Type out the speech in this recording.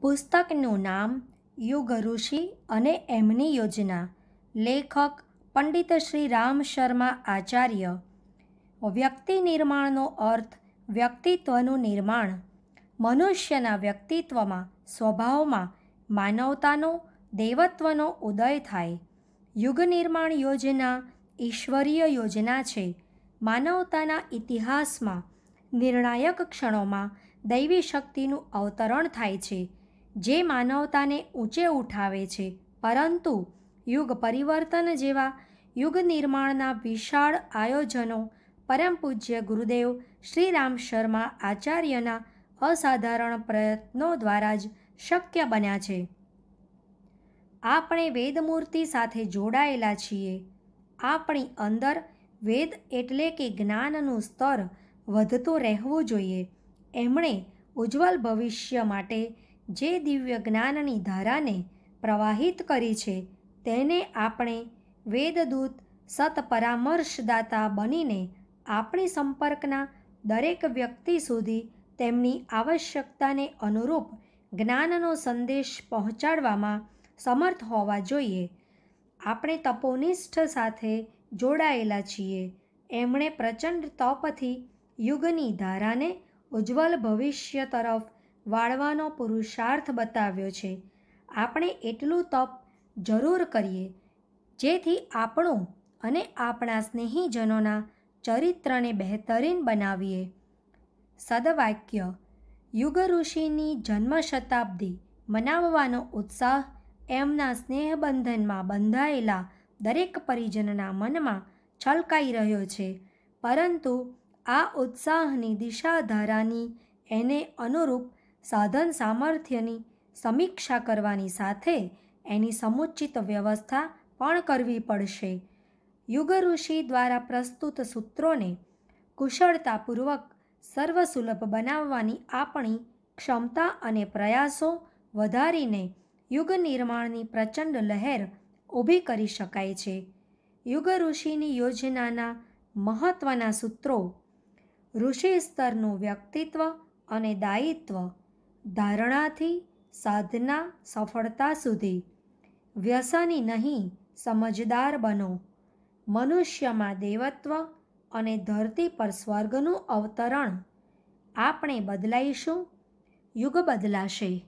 પુસ્તકનું નામ યુગ ઋષિ અને એમની યોજના. લેખક પંડિત શ્રી રામ શર્મા આચાર્ય. વ્યક્તિ નિર્માણનો અર્થ વ્યક્તિત્વનું નિર્માણ. મનુષ્યના વ્યક્તિત્વમાં, સ્વભાવમાં, માનવતાનો, દેવત્વનો ઉદય થાય. યુગ નિર્માણ યોજના ઈશ્વરીય યોજના છે. માનવતાના ઇતિહાસમાં, નિર્ણાયક ક્ષણોમાં દૈવી શક્તિનું અવતરણ થાય છે. જે માનવતાને ઊંચે ઉઠાવે છે, પરંતુ યુગ પરિવર્તન જેવા યુગ નિર્માણના વિશાળ આયોજનો પરમ પૂજ્ય ગુરુદેવ શ્રી રામ શર્મા આચાર્યના અસાધારણ પ્રયત્નો દ્વારા જ શક્ય બન્યા છે. આપણે વેદમૂર્તિ સાથે જોડાયેલા છીએ. આપણી અંદર વેદ એટલે કે જ્ઞાનનું સ્તર વધતું રહેવું જોઈએ. એમણે ઉજ્જવલ ભવિષ્ય માટે જે દિવ્ય જ્ઞાનની ધારાને પ્રવાહિત કરી છે, તેને આપણે વેદદૂત, સત્પરામર્શદાતા બનીને આપણી સંપર્કના દરેક વ્યક્તિ સુધી તેમની આવશ્યકતાને અનુરૂપ જ્ઞાનનો સંદેશ પહોંચાડવામાં સમર્થ હોવા જોઈએ. આપણે તપોનિષ્ઠ સાથે જોડાયેલા છીએ. એમણે પ્રચંડ તપથી યુગની ધારાને ઉજ્જવલ ભવિષ્ય તરફ વાળવાનો પુરુષાર્થ બતાવ્યો છે. આપણે એટલું તપ જરૂર કરીએ, જેથી આપણું અને આપણા સ્નેહીજનોના ચરિત્રને બહેતરીન બનાવીએ. સદવાક્ય, યુગ ઋષિની જન્મ શતાબ્દી મનાવવાનો ઉત્સાહ એમના સ્નેહબંધનમાં બંધાયેલા દરેક પરિજનના મનમાં છલકાઈ રહ્યો છે. પરંતુ આ ઉત્સાહની દિશાધારાની એને અનુરૂપ સાધન સામર્થ્યની સમીક્ષા કરવાની સાથે એની સમુચિત વ્યવસ્થા પણ કરવી પડશે. યુગ ઋષિ દ્વારા પ્રસ્તુત સૂત્રોને કુશળતાપૂર્વક સર્વસુલભ બનાવવાની આપણી ક્ષમતા અને પ્રયાસો વધારીને યુગ નિર્માણની પ્રચંડ લહેર ઊભી કરી શકાય છે. યુગ ઋષિની યોજનાના મહત્ત્વના સૂત્રો ઋષિ સ્તરનું વ્યક્તિત્વ અને દાયિત્વ ધારણાથી સાધના સફળતા સુધી. વ્યસની નહીં, સમજદાર બનો. મનુષ્યમાં દેવત્વ અને ધરતી પર સ્વર્ગનું અવતરણ આપણે બદલાઈશું, યુગ બદલાશે.